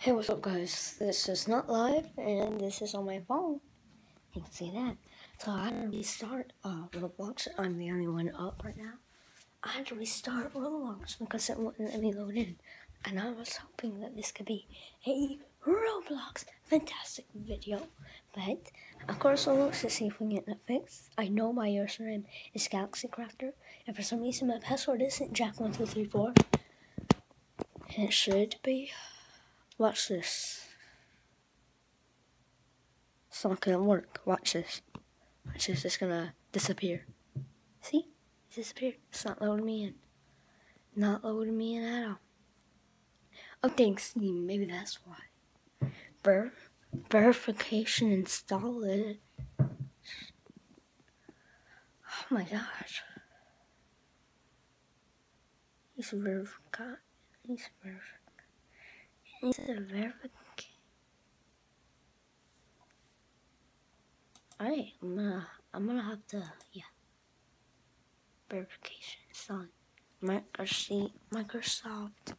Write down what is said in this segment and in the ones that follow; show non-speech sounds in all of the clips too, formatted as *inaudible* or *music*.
Hey, what's up guys? This is not live and this is on my phone. You can see that. So I had to restart uh, Roblox. I'm the only one up right now. I had to restart Roblox because it wouldn't let me load in. And I was hoping that this could be a Roblox fantastic video. But of course look to see if we can get that fixed. I know my username is Galaxy Crafter. And for some reason my password isn't Jack1234. It should be. Watch this. It's not gonna work. Watch this. Watch this. It's gonna disappear. See? It disappeared. It's not loading me in. Not loading me in at all. Oh, thanks, Steam. Maybe that's why. Ver verification installed. Oh my gosh. He's verified. He's verified. Is it verification? Alright, I'm gonna I'm gonna have to yeah. Verification on Microsoft.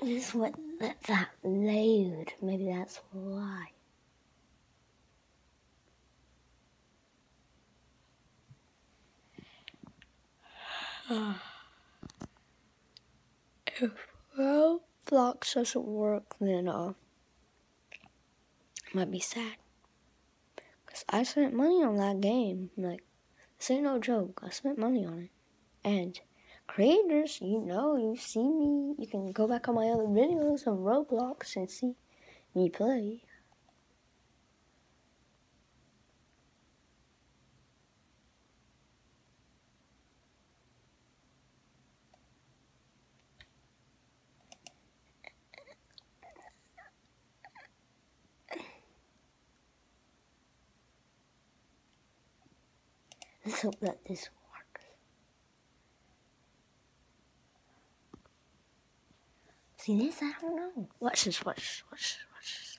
This is what let that load. Maybe that's why. well, *sighs* oh. Vlogs doesn't work, then uh, might be sad. Cause I spent money on that game. Like, this ain't no joke. I spent money on it. And creators, you know, you see me. You can go back on my other videos on Roblox and see me play. Let's hope that this works. See this? I don't know. Watch this, watch this, watch this, watch this.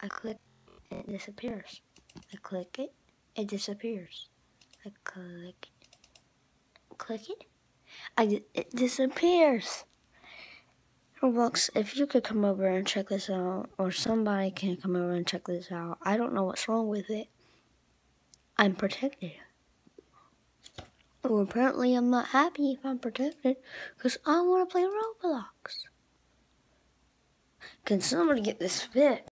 I click, it disappears. I click it, it disappears. I click it, click it, I, it disappears. Roblox, if you could come over and check this out, or somebody can come over and check this out, I don't know what's wrong with it. I'm protected. Well, apparently I'm not happy if I'm protected because I want to play Roblox. Can somebody get this fixed?